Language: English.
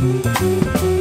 Música